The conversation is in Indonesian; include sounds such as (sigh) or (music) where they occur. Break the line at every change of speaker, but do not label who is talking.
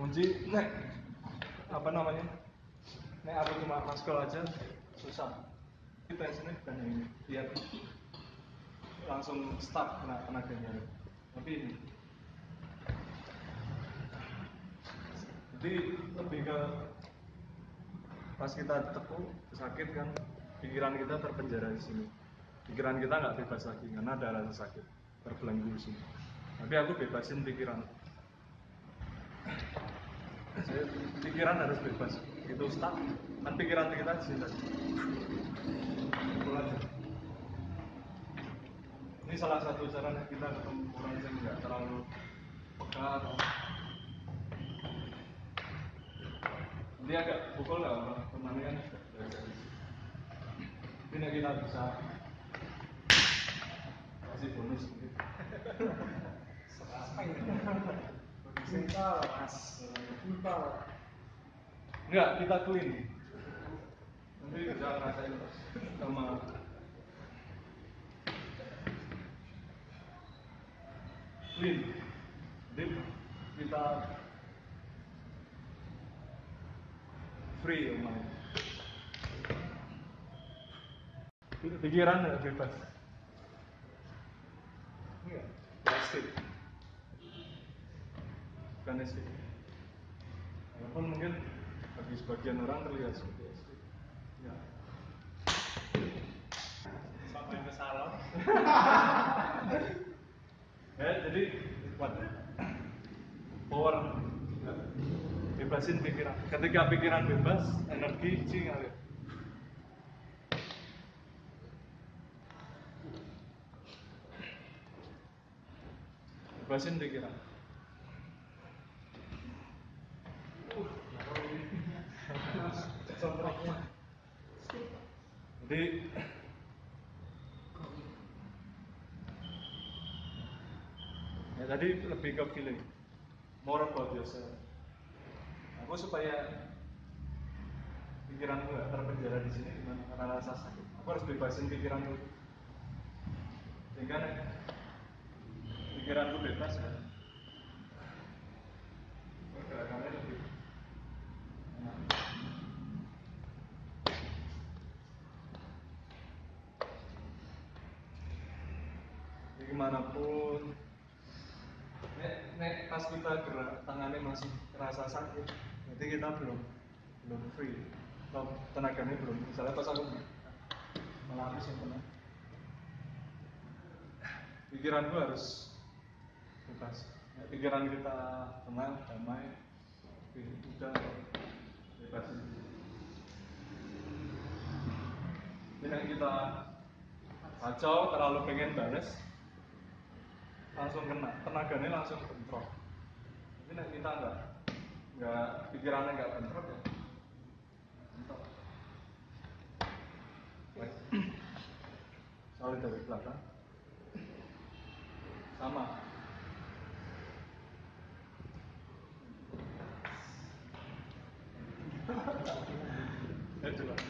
kunci nek. Apa namanya? Nek aku cuma masker aja susah. Kita sini bukan ini. Lihat langsung stuck kena tenaganya. Tapi ini. Jadi lebih ke pas kita tekuk sakit kan pikiran kita terpenjara di sini. Pikiran kita nggak bebas lagi karena ada rasa sakit terbelenggu di sini. Tapi aku bebasin pikiran pikiran harus bebas. Itu stuck. Kan pikiran kita sini ini salah satu cara kita ketemu orang yang nggak terlalu peka atau dia agak pukul nggak orang kan ini kita bisa
Mas, cinta.
Enggak, kita clean. Nanti bisa ngerasain sama clean. Jadi kita free ya main. Pikiran nggak bebas. Enggak, escape. Bukan escape. Walaupun mungkin bagi sebagian orang terlihat seperti escape. Ya.
Sampai ke salon. (laughs)
ya jadi what power bebasin pikiran ketika pikiran bebas energi sih ngalir bebasin pikiran jadi ya tadi lebih ke feeling. More about yourself aku supaya pikiranku nggak terpenjara di sini gimana? Karena rasa sakit. Aku harus bebasin pikiranku. Sehingga pikiranku bebas ya gerakannya lebih enak. Jadi di mana pun. Nek, nek pas kita gerak tangannya masih terasa sakit berarti kita belum belum free. Atau tenaganya belum misalnya pas aku melapis yang tenang pikiranku harus bebas. Nek pikiran kita tenang damai oke, udah bebas. Nek kita kacau terlalu pengen bales langsung kena. Tenaganya langsung bentrok. Tapi nek kita enggak enggak pikirannya enggak bentrok ya. Bentrok. Sorry dari belakang. Sama. (laughs) Thank you.